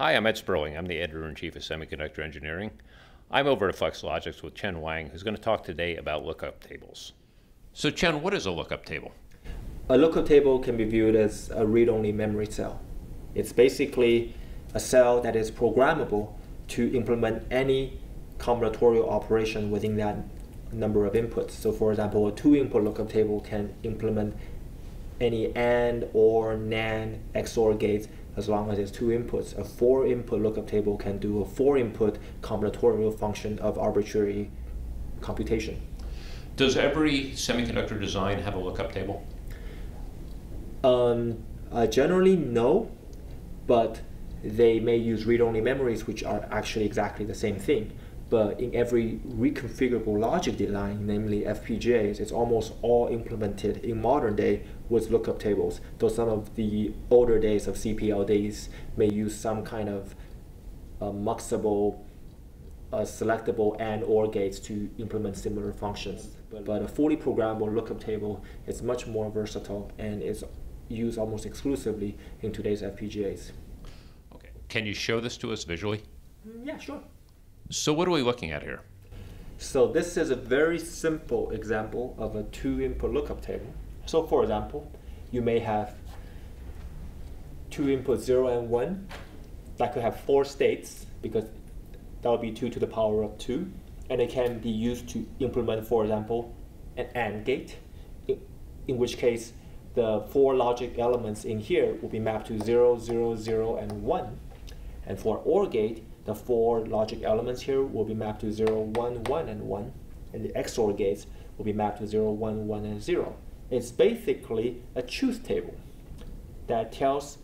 Hi, I'm Ed Sperling. I'm the editor-in-chief of Semiconductor Engineering. I'm over at Flex Logix with Cheng Wang, who's going to talk today about lookup tables. So Cheng, what is a lookup table? A lookup table can be viewed as a read-only memory cell. It's basically a cell that is programmable to implement any combinatorial operation within that number of inputs. So for example, a two-input lookup table can implement any AND or NAND XOR gates as long as it's two inputs. A four input lookup table can do a four input combinatorial function of arbitrary computation. Does every semiconductor design have a lookup table? Um, uh, generally, no, but they may use read-only memories, which are actually exactly the same thing. But in every reconfigurable logic design, namely FPGAs, it's almost all implemented in modern day with lookup tables. Though some of the older days of CPLDs may use some kind of uh, muxable, uh, selectable and OR gates to implement similar functions. But, but a fully programmable lookup table is much more versatile and is used almost exclusively in today's FPGAs. Okay. Can you show this to us visually? Mm, yeah, sure. So what are we looking at here? So this is a very simple example of a two-input lookup table. So for example, you may have two inputs 0 and 1 that could have four states because that would be 2 to the power of 2 and it can be used to implement for example an AND gate in, which case the four logic elements in here will be mapped to 0, 0, 0 and 1 and for OR gate the four logic elements here will be mapped to 0, 1, 1, and 1. And the XOR gates will be mapped to 0, 1, 1, and 0. It's basically a truth table that tells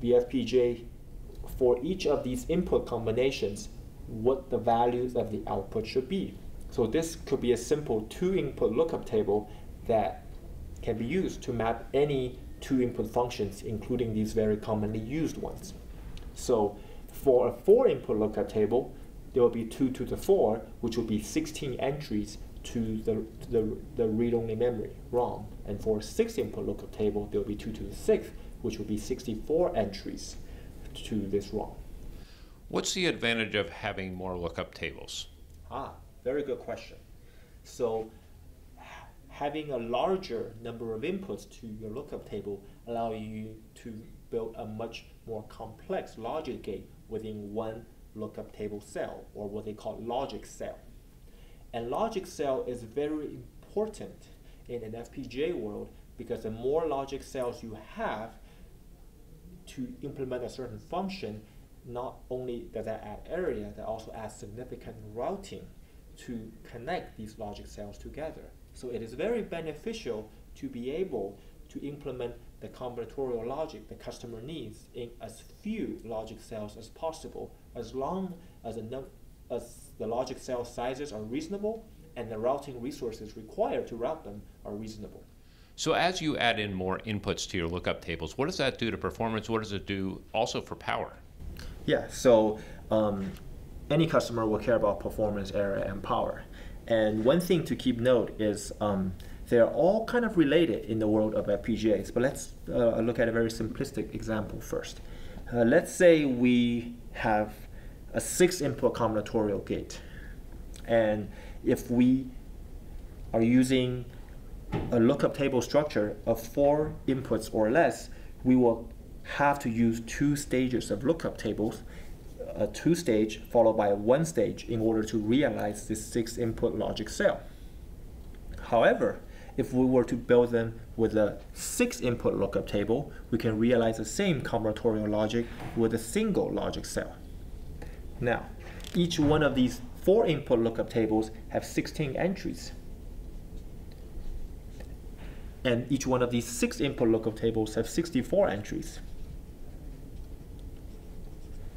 the FPGA for each of these input combinations what the values of the output should be. So this could be a simple two-input lookup table that can be used to map any two input functions, including these very commonly used ones. So for a four input lookup table, there will be 2 to the 4, which will be 16 entries to the, the, the read-only memory, ROM. And for a six input lookup table, there will be 2 to the 6th, which will be 64 entries to this ROM. What's the advantage of having more lookup tables? Ah, very good question. So having a larger number of inputs to your lookup table allow you to build a much more complex logic gate within one lookup table cell, or what they call logic cell. And logic cell is very important in an FPGA world because the more logic cells you have to implement a certain function, not only does that add area, that also adds significant routing to connect these logic cells together. So it is very beneficial to be able to implement the combinatorial logic the customer needs in as few logic cells as possible, as long as the, as the logic cell sizes are reasonable and the routing resources required to route them are reasonable. So as you add in more inputs to your lookup tables, what does that do to performance? What does it do also for power? Yeah, so um, any customer will care about performance, area, and power. And one thing to keep note is um, they're all kind of related in the world of FPGAs, but let's uh, look at a very simplistic example first. Uh, let's say we have a six input combinatorial gate. And if we are using a lookup table structure of four inputs or less, we will have to use two stages of lookup tables, a two stage followed by a one stage in order to realize this six input logic cell. However, if we were to build them with a six input lookup table, we can realize the same combinatorial logic with a single logic cell. Now, each one of these four input lookup tables have 16 entries. And each one of these six input lookup tables have 64 entries.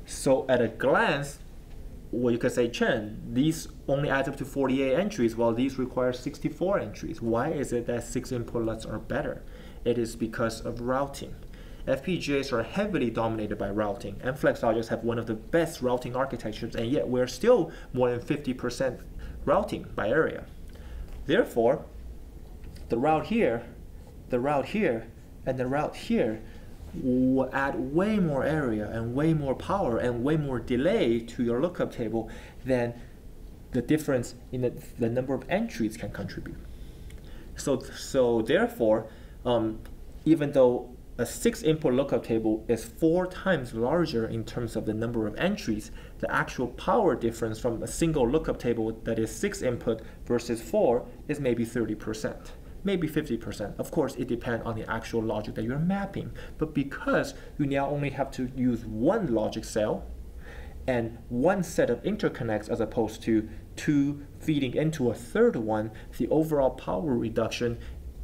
So at a glance, well, you could say, Cheng, these only add up to 48 entries, while these require 64 entries. Why is it that six input LUTs are better? It is because of routing. FPGAs are heavily dominated by routing, and Flex Logix have one of the best routing architectures, and yet we're still more than 50% routing by area. Therefore, the route here, the route here, and the route here will add way more area and way more power and way more delay to your lookup table than the difference in the, the number of entries can contribute. So, so therefore, um, even though a six input lookup table is four times larger in terms of the number of entries, the actual power difference from a single lookup table that is six input versus four is maybe 30%, maybe 50%. Of course, it depends on the actual logic that you're mapping. But because you now only have to use one logic cell and one set of interconnects as opposed to two feeding into a third one, the overall power reduction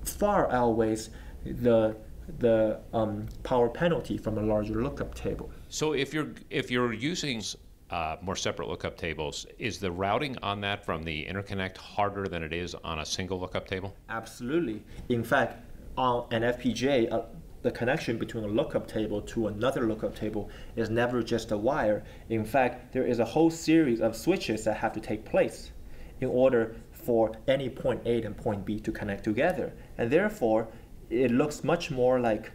far outweighs the the um, power penalty from a larger lookup table. So if you're if you're using uh, more separate lookup tables, is the routing on that from the interconnect harder than it is on a single lookup table? Absolutely. In fact, on an FPGA, uh, the connection between a lookup table to another lookup table is never just a wire. In fact, there is a whole series of switches that have to take place in order for any point A and point B to connect together. And therefore, it looks much more like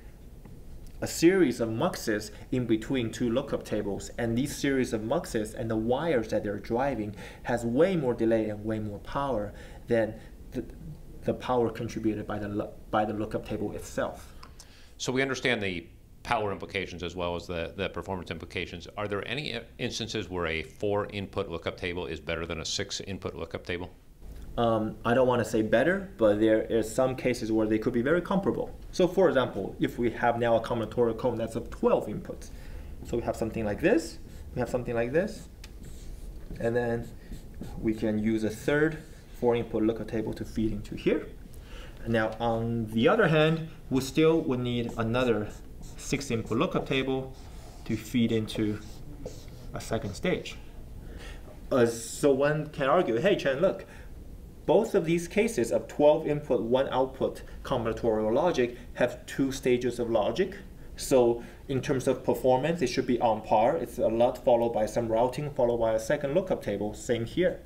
a series of muxes in between two lookup tables. And these series of muxes and the wires that they're driving has way more delay and way more power than the, the power contributed by the, by the lookup table itself. So we understand the power implications as well as the, the performance implications. Are there any instances where a four input lookup table is better than a six input lookup table? Um, I don't want to say better, but there are some cases where they could be very comparable. So for example, if we have now a combinatorial cone that's of 12 inputs, so we have something like this, we have something like this, and then we can use a third four input lookup table to feed into here. And now on the other hand, we still would need another six input lookup table to feed into a second stage. Uh, so one can argue, hey Cheng, look, both of these cases of 12 input, 1 output combinatorial logic have two stages of logic. So in terms of performance, it should be on par. It's a LUT followed by some routing, followed by a second lookup table, same here.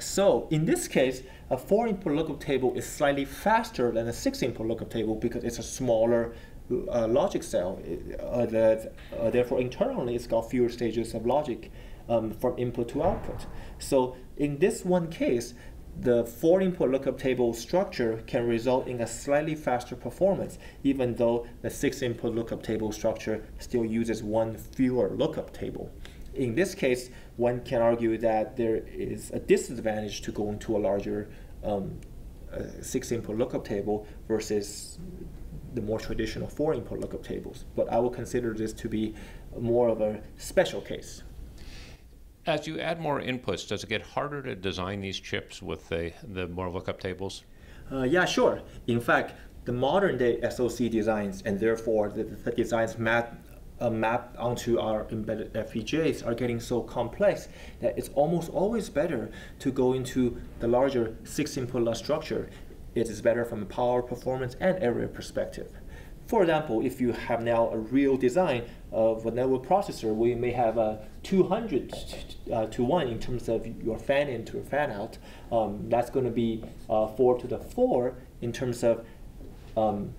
So in this case, a four input lookup table is slightly faster than a six input lookup table because it's a smaller uh, logic cell. Uh, that, uh, therefore, internally, it's got fewer stages of logic um, from input to output. So in this one case, the four input lookup table structure can result in a slightly faster performance, even though the six input lookup table structure still uses one fewer lookup table. In this case, one can argue that there is a disadvantage to going to a larger um, uh, six input lookup table versus the more traditional four input lookup tables. But I will consider this to be more of a special case. As you add more inputs, does it get harder to design these chips with the, the more lookup tables? Uh, yeah, sure. In fact, the modern day SoC designs and therefore the, the designs map, uh, mapped onto our embedded FPGAs are getting so complex that it's almost always better to go into the larger six input structure. It is better from a power, performance, and area perspective. For example, if you have now a real design of a network processor, we may have a 200 uh, to 1 in terms of your fan in to fan out. Um, that's going to be uh, 4 to the 4 in terms of um,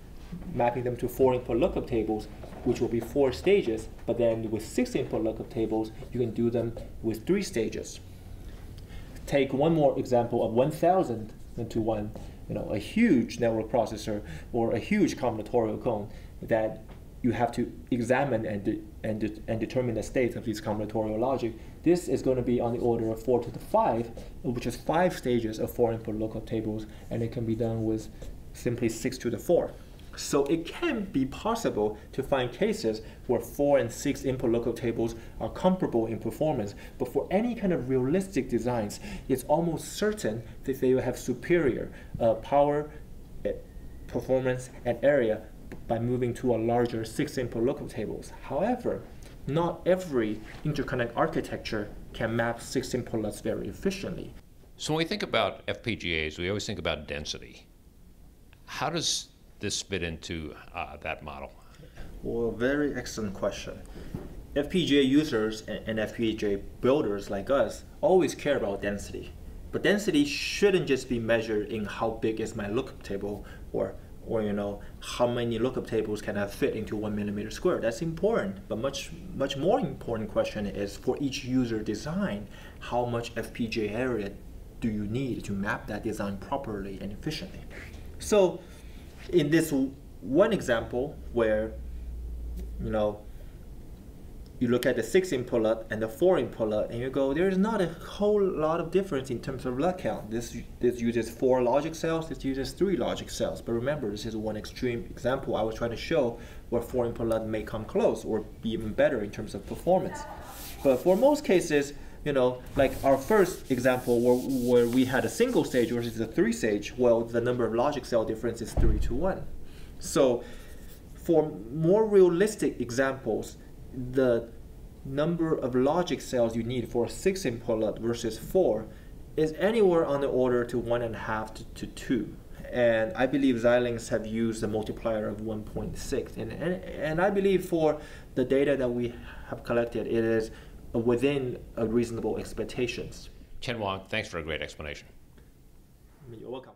mapping them to 4 input lookup tables, which will be 4 stages. But then with 6 input lookup tables, you can do them with 3 stages. Take one more example of 1000 to 1 you know, a huge network processor or a huge combinatorial cone that you have to examine and, de and, de and determine the state of these combinatorial logic. This is going to be on the order of 4 to the 5, which is 5 stages of 4 input lookup tables, and it can be done with simply 6 to the 4. So it can be possible to find cases where four and six input lookup tables are comparable in performance, but for any kind of realistic designs, it's almost certain that they will have superior uh, power, uh, performance, and area by moving to a larger six input lookup tables. However, not every interconnect architecture can map six input LUTs very efficiently. So when we think about FPGAs, we always think about density. How does this fit into uh, that model? Well, very excellent question. FPGA users and FPGA builders like us always care about density. But density shouldn't just be measured in how big is my lookup table or or you know how many lookup tables can I fit into one millimeter square. That's important, but much much more important question is for each user design, how much FPGA area do you need to map that design properly and efficiently? So, in this one example where you know you look at the six input LUT and the four input LUT, and you go, there's not a whole lot of difference in terms of LUT count. This, this uses four logic cells, this uses three logic cells. But remember, this is one extreme example I was trying to show where four input LUT may come close or be even better in terms of performance. But for most cases, you know, like our first example where, where we had a single stage versus a three stage, well, the number of logic cell difference is three to one. So for more realistic examples, the number of logic cells you need for a six input LUT versus four is anywhere on the order to one and a half to, to two. And I believe Xilinx have used a multiplier of 1.6. And, and, and I believe for the data that we have collected, it is Uh, within uh, reasonable expectations. Cheng Wang, thanks for a great explanation. You're welcome.